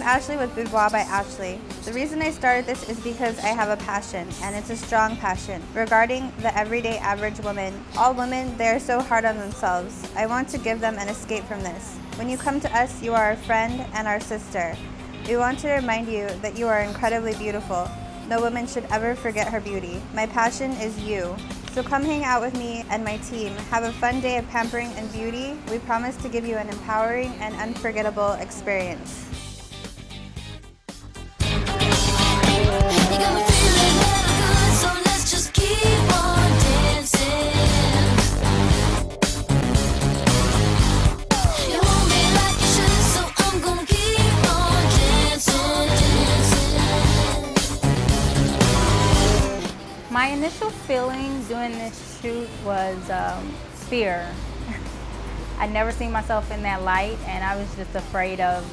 I'm Ashley with Boudoir by Ashley. The reason I started this is because I have a passion, and it's a strong passion, regarding the everyday average woman. All women, they are so hard on themselves. I want to give them an escape from this. When you come to us, you are our friend and our sister. We want to remind you that you are incredibly beautiful. No woman should ever forget her beauty. My passion is you. So come hang out with me and my team. Have a fun day of pampering and beauty. We promise to give you an empowering and unforgettable experience. My initial feeling doing this shoot was um, fear. I'd never seen myself in that light and I was just afraid of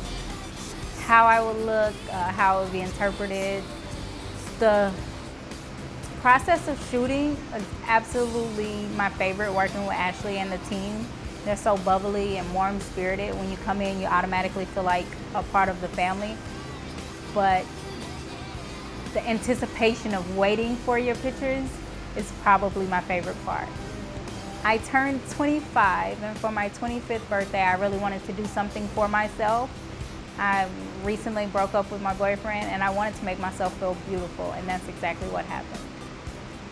how I would look, uh, how it would be interpreted. The process of shooting is absolutely my favorite working with Ashley and the team. They're so bubbly and warm spirited. When you come in, you automatically feel like a part of the family. But the anticipation of waiting for your pictures is probably my favorite part. I turned 25 and for my 25th birthday I really wanted to do something for myself. I recently broke up with my boyfriend and I wanted to make myself feel beautiful and that's exactly what happened.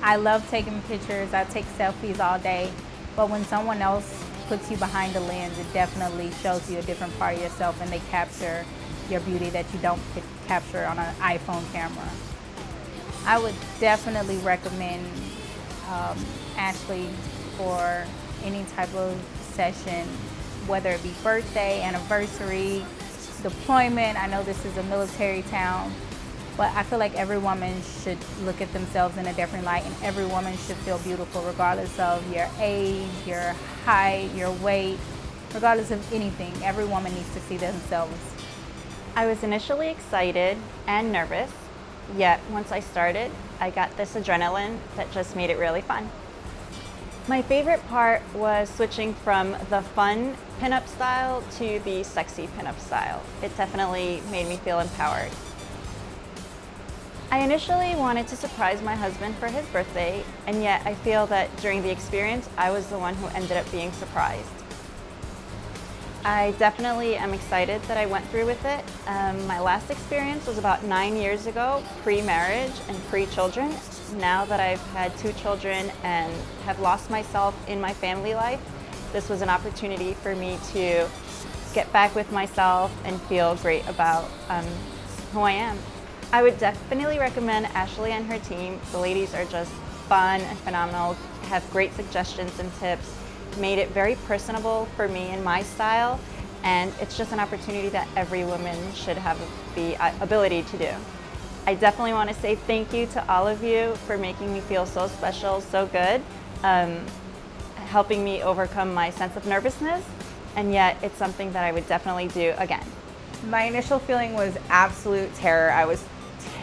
I love taking pictures, I take selfies all day, but when someone else puts you behind the lens, it definitely shows you a different part of yourself and they capture your beauty that you don't capture on an iPhone camera. I would definitely recommend um, Ashley for any type of session, whether it be birthday, anniversary, deployment. I know this is a military town, but I feel like every woman should look at themselves in a different light and every woman should feel beautiful regardless of your age, your height, your weight, regardless of anything. Every woman needs to see themselves. I was initially excited and nervous Yet once I started, I got this adrenaline that just made it really fun. My favorite part was switching from the fun pinup style to the sexy pinup style. It definitely made me feel empowered. I initially wanted to surprise my husband for his birthday, and yet I feel that during the experience, I was the one who ended up being surprised. I definitely am excited that I went through with it. Um, my last experience was about nine years ago, pre-marriage and pre-children. Now that I've had two children and have lost myself in my family life, this was an opportunity for me to get back with myself and feel great about um, who I am. I would definitely recommend Ashley and her team. The ladies are just fun and phenomenal, have great suggestions and tips made it very personable for me and my style and it's just an opportunity that every woman should have the uh, ability to do. I definitely want to say thank you to all of you for making me feel so special, so good, um, helping me overcome my sense of nervousness, and yet it's something that I would definitely do again. My initial feeling was absolute terror. I was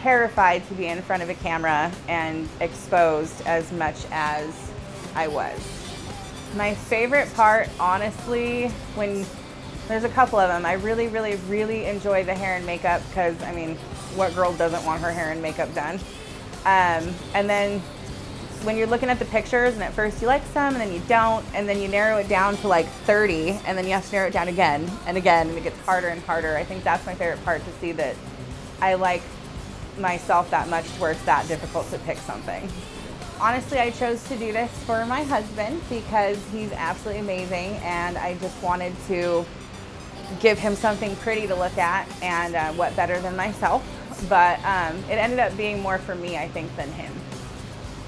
terrified to be in front of a camera and exposed as much as I was. My favorite part, honestly, when there's a couple of them. I really, really, really enjoy the hair and makeup because, I mean, what girl doesn't want her hair and makeup done? Um, and then when you're looking at the pictures and at first you like some and then you don't and then you narrow it down to like 30 and then you have to narrow it down again and again and it gets harder and harder. I think that's my favorite part to see that I like myself that much to where it's that difficult to pick something. Honestly, I chose to do this for my husband because he's absolutely amazing and I just wanted to give him something pretty to look at and uh, what better than myself. But um, it ended up being more for me, I think, than him.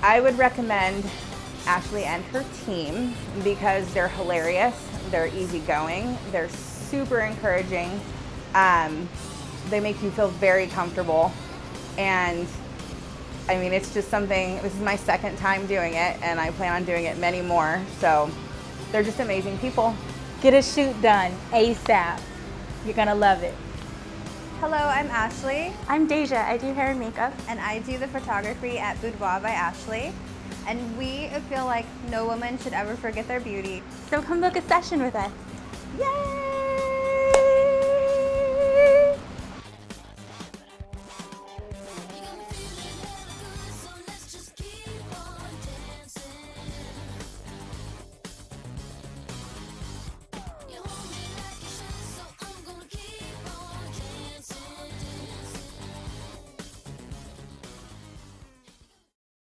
I would recommend Ashley and her team because they're hilarious, they're easygoing, they're super encouraging, um, they make you feel very comfortable and I mean, it's just something, this is my second time doing it and I plan on doing it many more. So they're just amazing people. Get a shoot done ASAP. You're gonna love it. Hello, I'm Ashley. I'm Deja. I do hair and makeup. And I do the photography at Boudoir by Ashley. And we feel like no woman should ever forget their beauty. So come book a session with us. Yay!